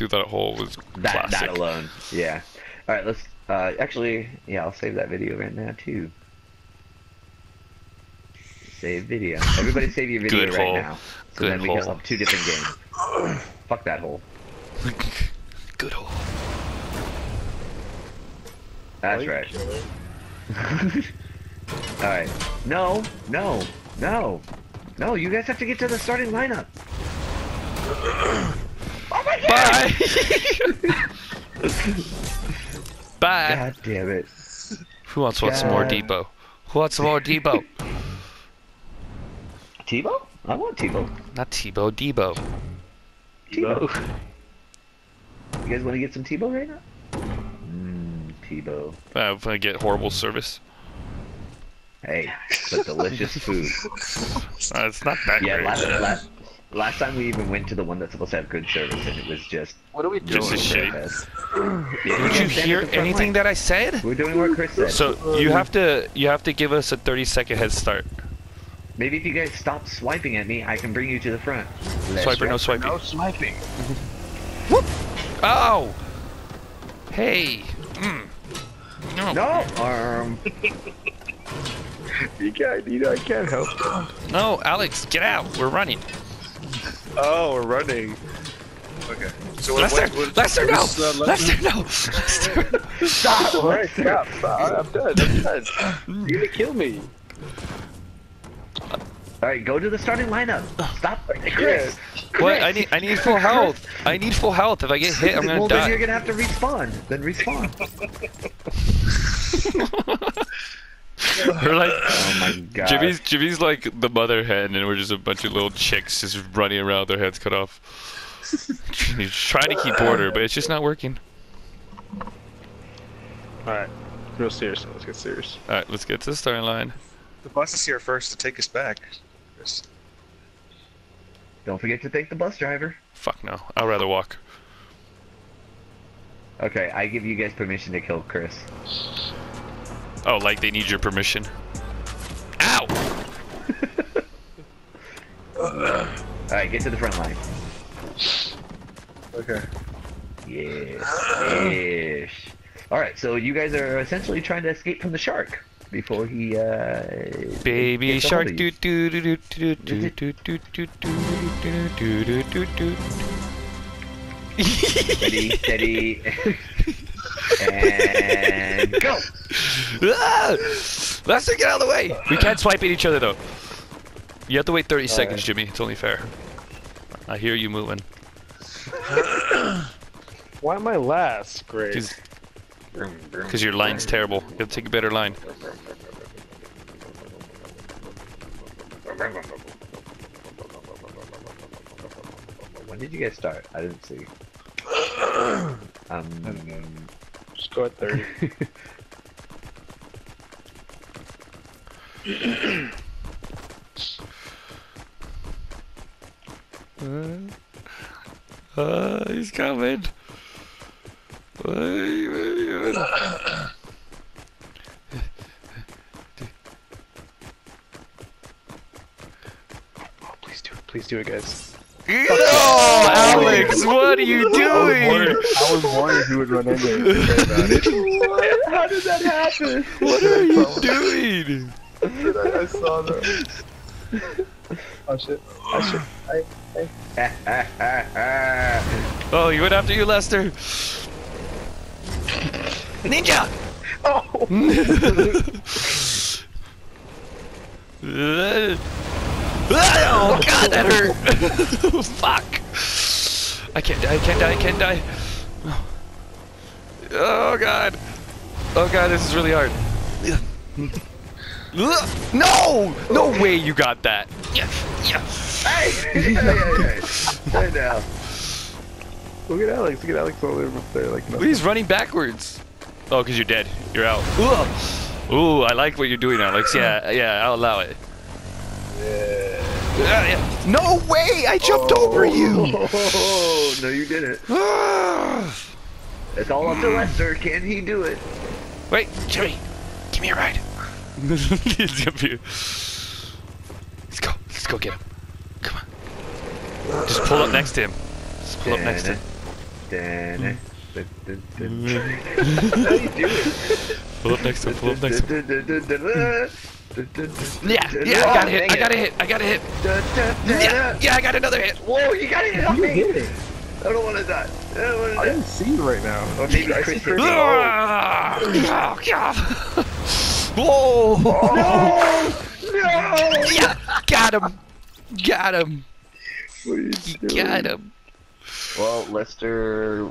through that hole was That classic. that alone. Yeah. All right. Let's. Uh, actually, yeah. I'll save that video right now too. Save video. Everybody save your video Good right hole. now. So Good then we hole. can have two different games. Fuck that hole. Good hole. That's right. All right. No, no, no, no. You guys have to get to the starting lineup. Bye. Bye. God damn it. Who wants want some more Debo? Who wants some more Debo? Tebow? I want Tebow. Not Tebow, Debo. Tebow. You guys want to get some Tebow right now? Mmm, Tebow. Uh, if I get horrible service. Hey, but delicious food. Uh, it's not that Yeah, great. last, last, last time we even went to the one that's supposed to have good service, and it was just. What are we doing? Just a shit. Yes. Yeah, Did you hear anything that I said? We're doing what Chris said. So you have to you have to give us a 30 second head start. Maybe if you guys stop swiping at me, I can bring you to the front. Swiper, no swiping. No sniping. Oh! Hey! Mm. No. No! Um, You can't. You know, I can't help. it. No, Alex, get out. We're running. Oh, we're running. Okay. So what? Lester, what, what Lester, no! what's, uh, Lester, no! Lester. stop! All right, stop, stop. I'm done. I'm done. You're gonna kill me. Alright, go to the starting lineup. Stop. Hey, Chris! What? I need I need full health. I need full health. If I get hit, I'm gonna well, then you're gonna have to respawn. Then respawn. We're like oh my god. Jimmy's Jimmy's like the mother hen, and we're just a bunch of little chicks just running around, with their heads cut off. He's trying to keep order, but it's just not working. All right. Real serious. Let's get serious. All right, let's get to the starting line. The bus is here first to take us back. Chris. Don't forget to thank the bus driver. Fuck no, I'd rather walk. Okay, I give you guys permission to kill Chris. Oh, like they need your permission. Ow! Alright, get to the front line. Okay. Yes. yes. Alright, so you guys are essentially trying to escape from the shark before he, uh. Baby gets a shark hold of do you. do do do do do do do do do do do do do. Steady, steady. and go! Ah! Lester, get out of the way! We can't swipe at each other though. You have to wait 30 seconds, Jimmy. It's only fair. I hear you moving. Why am I last? Great. Because your line's terrible. You have to take a better line. When did you guys start? I didn't see. Um, Just go at 30. Uh, he's coming. What are you? Oh, please do it. Please do it, guys. Oh, Alex, what are you I was doing? worried, I was worried he would run into it. How did that happen? What are you doing? I saw that. Oh shit. Oh shit. I, Oh, you went after you, Lester. Ninja! oh, oh god, that hurt! Fuck! I can't die, I can't die, I can't die. Oh god. Oh god, this is really hard. No! No way you got that. Yeah, yeah. Hey! hey, hey, hey. Right now. look at Alex. Look at Alex over there like nothing. He's running backwards. Oh, because you're dead. You're out. Ooh. Ooh, I like what you're doing, Alex. Yeah, yeah, I'll allow it. Yeah, uh, yeah. No way! I jumped over oh. you! Oh, no, you didn't. It's all up to Lester. Can he do it? Wait, Jimmy, give me a ride. He's up here. Let's go. Let's go get him. Come on. Just pull up next to him. Just pull up next to him. How you doing? Pull up next to him. Pull up next to him. Yeah, yeah, I got a Oh, hit. I got a hit. I got a hit. Yeah, yeah, I got another hit. Whoa, you got it on You me! hit it. I don't want to die. I don't want to die. didn't see you right now. Or maybe I see hit me. Ah, oh, God. Whoa! No! No! Yeah, got him. Got him. What you? Got him. Well, Lester. Uh,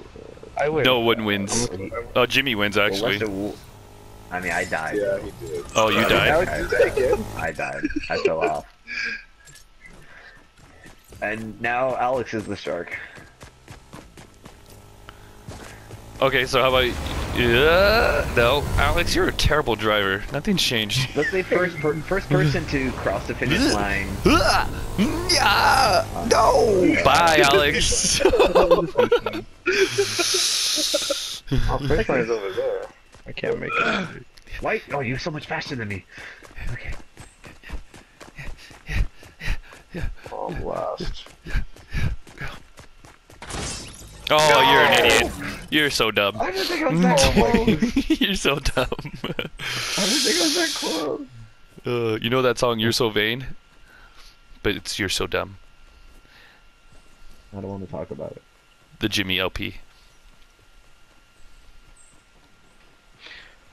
I win. No one wins. Oh, Jimmy wins Well, actually. Lester. w- I mean, I died. Yeah, he did. Oh, you Now died. it's that again. I died. I fell off. And now Alex is the shark. Okay, so how about? Yeah, no, Alex, you're a terrible driver. Nothing's changed. Let's say first per- first person to cross the finish line. Yeah, no. Bye, Alex. Oh, first line's over there. I can't make it. Why? Oh, you're so much faster than me. Okay. Oh, I'm last. Oh, you're an idiot. You're so dumb. I didn't think I was that close. you're so dumb. I didn't think I was that close. Uh, you know that song "You're So Vain," but it's "You're So Dumb." I don't want to talk about it. The Jimmy LP.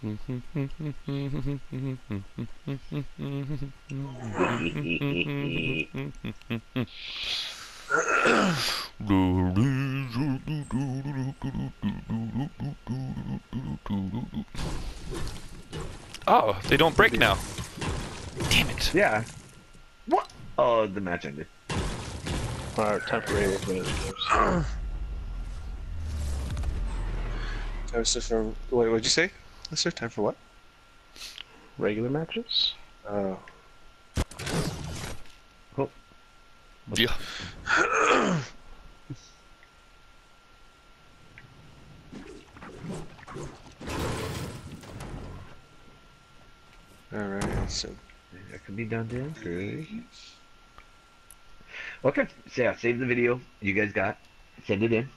Oh, they don't break now. Damn it. Yeah. What? Oh, the match ended. Our temporary for regular finish games. For for wait, what'd you say? Is there time for what? Regular matches? Oh. Yeah. Alright, so That could be done then. Okay. So yeah, save the video you guys got. Send it in.